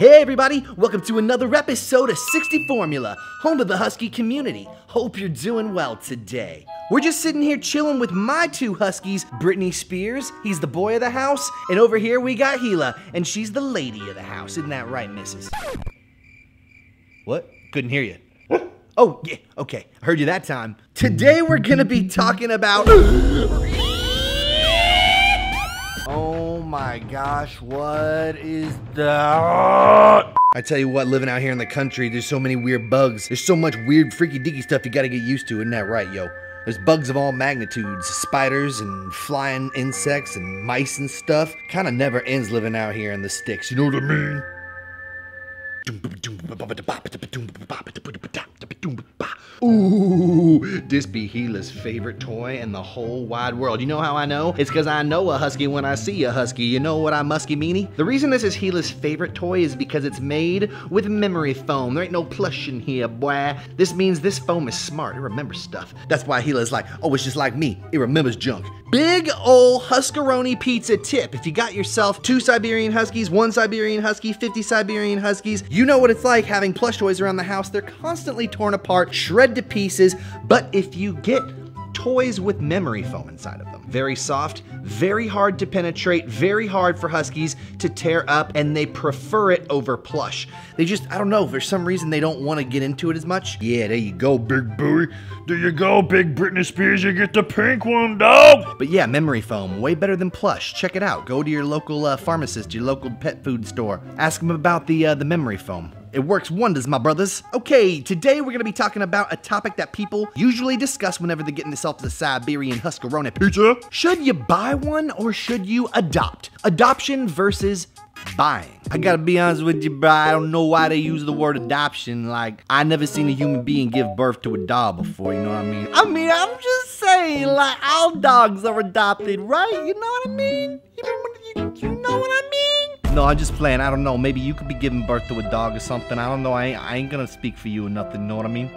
Hey everybody, welcome to another episode of 60 Formula, home to the Husky community. Hope you're doing well today. We're just sitting here chilling with my two Huskies, Britney Spears, he's the boy of the house, and over here we got Hila, and she's the lady of the house. Isn't that right, missus? What? Couldn't hear you. Oh, yeah, okay, I heard you that time. Today we're gonna be talking about. Oh my gosh, what is that? I tell you what, living out here in the country, there's so many weird bugs. There's so much weird, freaky deaky stuff you gotta get used to, isn't that right, yo? There's bugs of all magnitudes, spiders and flying insects and mice and stuff. Kinda never ends living out here in the sticks, you know what I mean? Ooh, this be Hila's favorite toy in the whole wide world. You know how I know? It's because I know a husky when I see a husky. You know what I musky meanie? The reason this is Hila's favorite toy is because it's made with memory foam. There ain't no plush in here, boy. This means this foam is smart. It remembers stuff. That's why Hila's like, oh, it's just like me. It remembers junk. Big ol' Huskaroni pizza tip. If you got yourself two Siberian Huskies, one Siberian Husky, 50 Siberian Huskies, you know what it's like having plush toys around the house. They're constantly torn apart, shred to pieces, but if you get toys with memory foam inside of them. Very soft, very hard to penetrate, very hard for huskies to tear up, and they prefer it over plush. They just, I don't know, for some reason they don't want to get into it as much. Yeah, there you go, big boy. There you go, big Britney Spears, you get the pink one, dog. But yeah, memory foam, way better than plush. Check it out. Go to your local uh, pharmacist, your local pet food store. Ask them about the, uh, the memory foam. It works wonders, my brothers. Okay, today we're gonna be talking about a topic that people usually discuss whenever they're getting themselves a Siberian Huskaroni pizza. Should you buy one or should you adopt? Adoption versus buying. I gotta be honest with you, bro. I don't know why they use the word adoption. Like, I never seen a human being give birth to a dog before, you know what I mean? I mean, I'm just saying, like, all dogs are adopted, right? You know what I mean? You know what I mean? No, I'm just playing. I don't know. Maybe you could be giving birth to a dog or something. I don't know. I ain't, I ain't gonna speak for you or nothing. You know what I mean?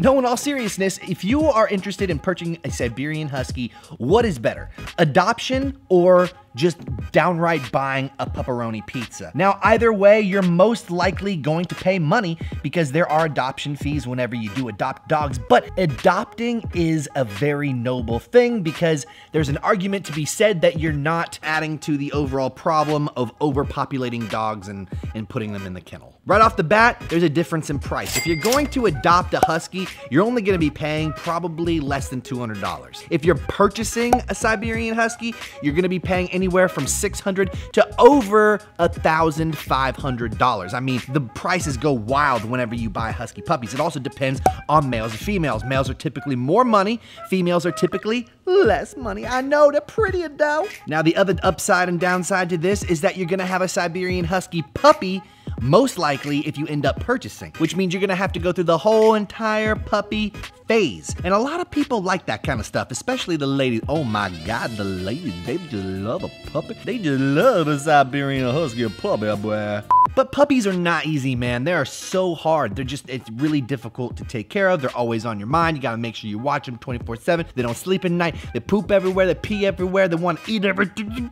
No, in all seriousness, if you are interested in purchasing a Siberian Husky, what is better, adoption or just downright buying a pepperoni pizza. Now, either way, you're most likely going to pay money because there are adoption fees whenever you do adopt dogs, but adopting is a very noble thing because there's an argument to be said that you're not adding to the overall problem of overpopulating dogs and, and putting them in the kennel. Right off the bat, there's a difference in price. If you're going to adopt a Husky, you're only gonna be paying probably less than $200. If you're purchasing a Siberian Husky, you're gonna be paying anywhere from 600 to over $1,500. I mean, the prices go wild whenever you buy Husky puppies. It also depends on males and females. Males are typically more money, females are typically less money. I know, they're prettier though. Now, the other upside and downside to this is that you're gonna have a Siberian Husky puppy most likely if you end up purchasing, which means you're gonna have to go through the whole entire puppy phase. And a lot of people like that kind of stuff, especially the ladies. Oh my God, the ladies, they just love a puppy. They just love a Siberian Husky puppy, ah, boy. But puppies are not easy, man. They are so hard. They're just, it's really difficult to take care of. They're always on your mind. You gotta make sure you watch them 24 7. They don't sleep at night. They poop everywhere. They pee everywhere. They wanna eat everything.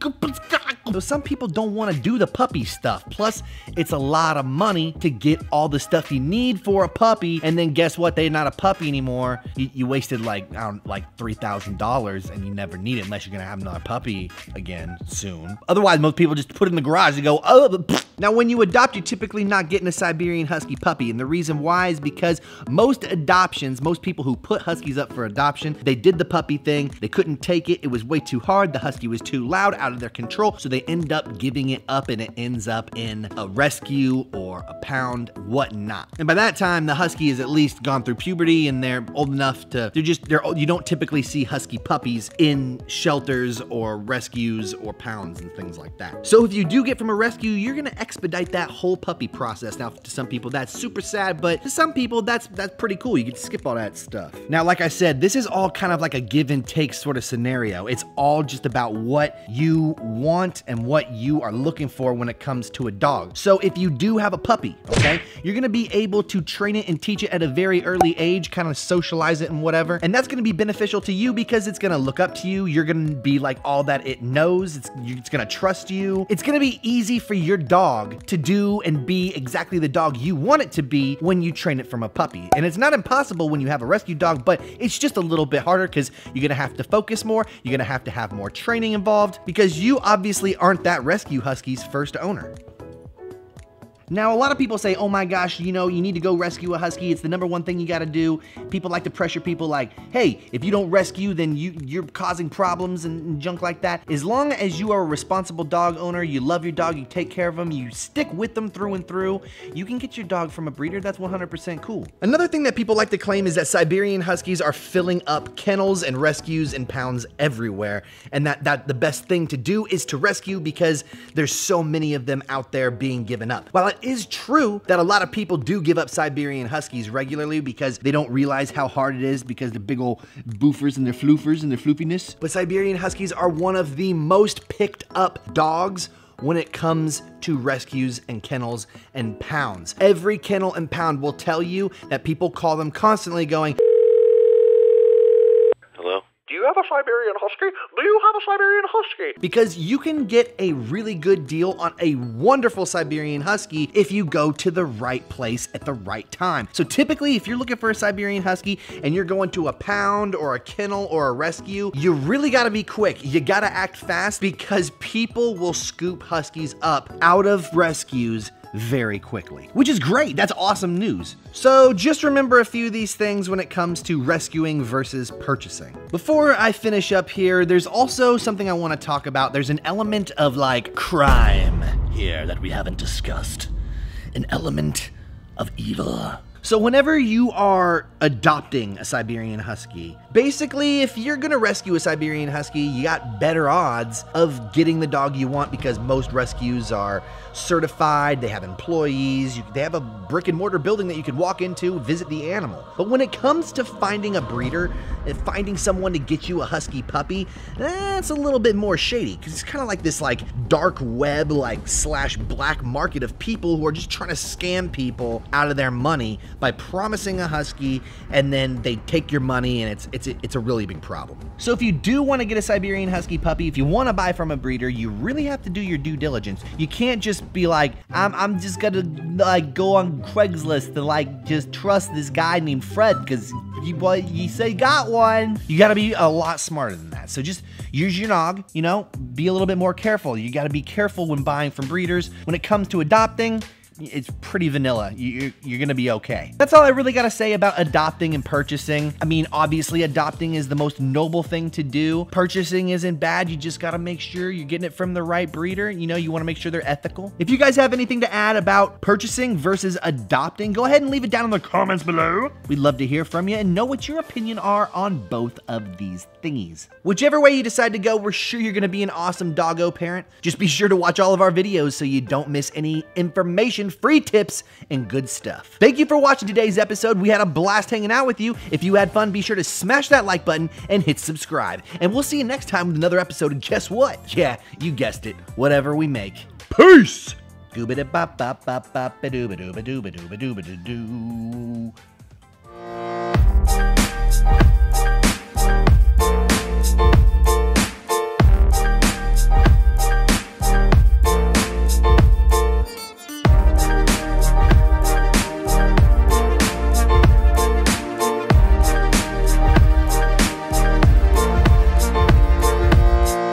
So some people don't wanna do the puppy stuff. Plus, it's a lot of money to get all the stuff you need for a puppy. And then guess what? They're not a puppy anymore. You, you wasted like, I don't, like $3,000 and you never need it unless you're gonna have another puppy again soon. Otherwise, most people just put it in the garage and go, oh, now when you adopt, you're typically not getting a Siberian Husky puppy. And the reason why is because most adoptions, most people who put Huskies up for adoption, they did the puppy thing. They couldn't take it. It was way too hard. The Husky was too loud, out of their control. So they end up giving it up and it ends up in a rescue or a pound, whatnot. And by that time, the Husky has at least gone through puberty and they're old enough to, they're just, they're, you don't typically see Husky puppies in shelters or rescues or pounds and things like that. So if you do get from a rescue, you're gonna expedite that whole puppy process. Now, to some people, that's super sad, but to some people, that's that's pretty cool. You can skip all that stuff. Now, like I said, this is all kind of like a give and take sort of scenario. It's all just about what you want and what you are looking for when it comes to a dog. So if you do have a puppy, okay, you're gonna be able to train it and teach it at a very early age, kind of socialize it and whatever. And that's gonna be beneficial to you because it's gonna look up to you. You're gonna be like all that it knows. It's, it's gonna trust you. It's gonna be easy for your dog to do and be exactly the dog you want it to be when you train it from a puppy. And it's not impossible when you have a rescue dog, but it's just a little bit harder because you're gonna have to focus more. You're gonna have to have more training involved because you obviously aren't that rescue husky's first owner. Now, a lot of people say, oh my gosh, you know, you need to go rescue a husky. It's the number one thing you got to do. People like to pressure people like, hey, if you don't rescue, then you, you're causing problems and junk like that. As long as you are a responsible dog owner, you love your dog, you take care of them, you stick with them through and through, you can get your dog from a breeder. That's 100% cool. Another thing that people like to claim is that Siberian Huskies are filling up kennels and rescues and pounds everywhere. And that, that the best thing to do is to rescue because there's so many of them out there being given up. While it is true that a lot of people do give up Siberian Huskies regularly because they don't realize how hard it is because the big old boofers and their floofers and their floofiness. But Siberian Huskies are one of the most picked up dogs when it comes to rescues and kennels and pounds. Every kennel and pound will tell you that people call them constantly going, have a Siberian Husky? Do you have a Siberian Husky? Because you can get a really good deal on a wonderful Siberian Husky if you go to the right place at the right time. So typically, if you're looking for a Siberian Husky and you're going to a pound or a kennel or a rescue, you really gotta be quick. You gotta act fast because people will scoop Huskies up out of rescues very quickly, which is great. That's awesome news. So just remember a few of these things when it comes to rescuing versus purchasing. Before I finish up here, there's also something I want to talk about. There's an element of like crime here that we haven't discussed. An element of evil. So whenever you are adopting a Siberian Husky, basically if you're gonna rescue a Siberian Husky, you got better odds of getting the dog you want because most rescues are certified, they have employees, you, they have a brick and mortar building that you can walk into, visit the animal. But when it comes to finding a breeder and finding someone to get you a Husky puppy, that's a little bit more shady because it's kind of like this like dark web like slash black market of people who are just trying to scam people out of their money by promising a husky and then they take your money and it's it's it's a really big problem. So if you do want to get a Siberian husky puppy, if you want to buy from a breeder, you really have to do your due diligence. You can't just be like I'm I'm just to like go on Craigslist to like just trust this guy named Fred cuz you well, you say got one. You got to be a lot smarter than that. So just use your nog, you know, be a little bit more careful. You got to be careful when buying from breeders. When it comes to adopting, it's pretty vanilla. You, are gonna be okay. That's all I really gotta say about adopting and purchasing. I mean, obviously adopting is the most noble thing to do. Purchasing isn't bad. You just gotta make sure you're getting it from the right breeder. You know, you wanna make sure they're ethical. If you guys have anything to add about purchasing versus adopting, go ahead and leave it down in the comments below. We'd love to hear from you and know what your opinion are on both of these thingies. Whichever way you decide to go, we're sure you're gonna be an awesome doggo parent. Just be sure to watch all of our videos so you don't miss any information free tips, and good stuff. Thank you for watching today's episode. We had a blast hanging out with you. If you had fun, be sure to smash that like button and hit subscribe. And we'll see you next time with another episode. And guess what? Yeah, you guessed it. Whatever we make. Peace! Bop bop bop bop ba.